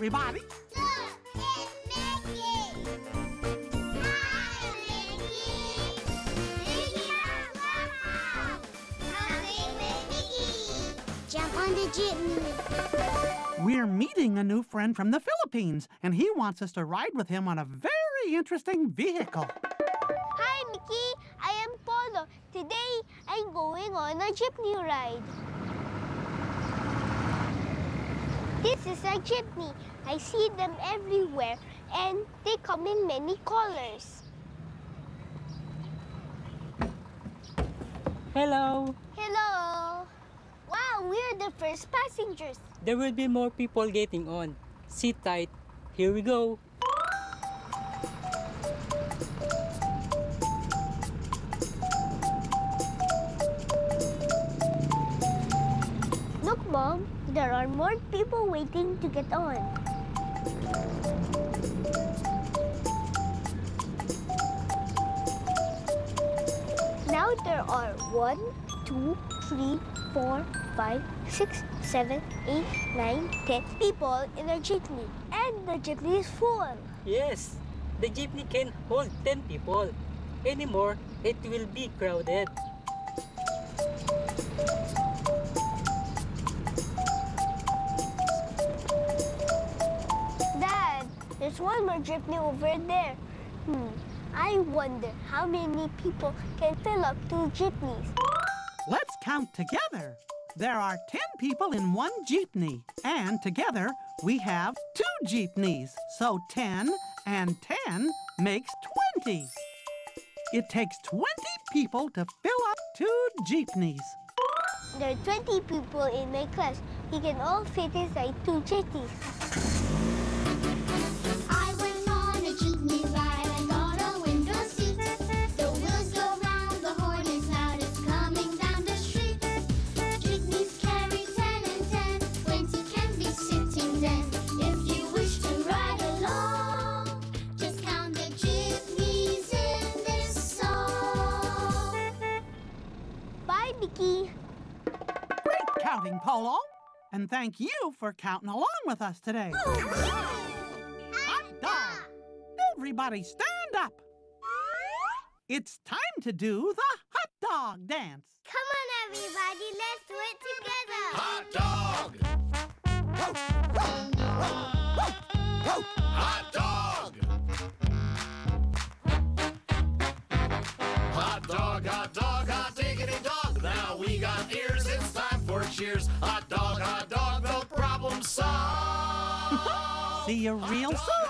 everybody. Look, it's Mickey! Hi, Mickey! Mickey Mouse Clubhouse! Counting with Mickey! Jump on the jeepney! We're meeting a new friend from the Philippines, and he wants us to ride with him on a very interesting vehicle. Hi, Mickey! I am Polo. Today, I'm going on a jeepney ride. This is a jeepney. I see them everywhere, and they come in many colors. Hello. Hello! Wow, we're the first passengers. There will be more people getting on. Sit tight. Here we go. Look, Mom, there are more people waiting to get on. Now there are one, two, three, four, five, six, seven, eight, nine, ten people in a jeepney. And the jeepney is full. Yes, the jeepney can hold 10 people. Anymore, it will be crowded. There's one more jeepney over there. Hmm, I wonder how many people can fill up two jeepneys. Let's count together. There are 10 people in one jeepney, and together we have two jeepneys. So 10 and 10 makes 20. It takes 20 people to fill up two jeepneys. There are 20 people in my class. We can all fit inside two jeepneys. Counting, Polo. And thank you for counting along with us today. Hot dog! Everybody stand up. It's time to do the hot dog dance. Come on, everybody. Let's do it together. Hot dog! Hot dog! Hot dog, hot dog, hot diggity dog. Now we got cheers. Hot dog, hot dog, no problem solved. See you real soon.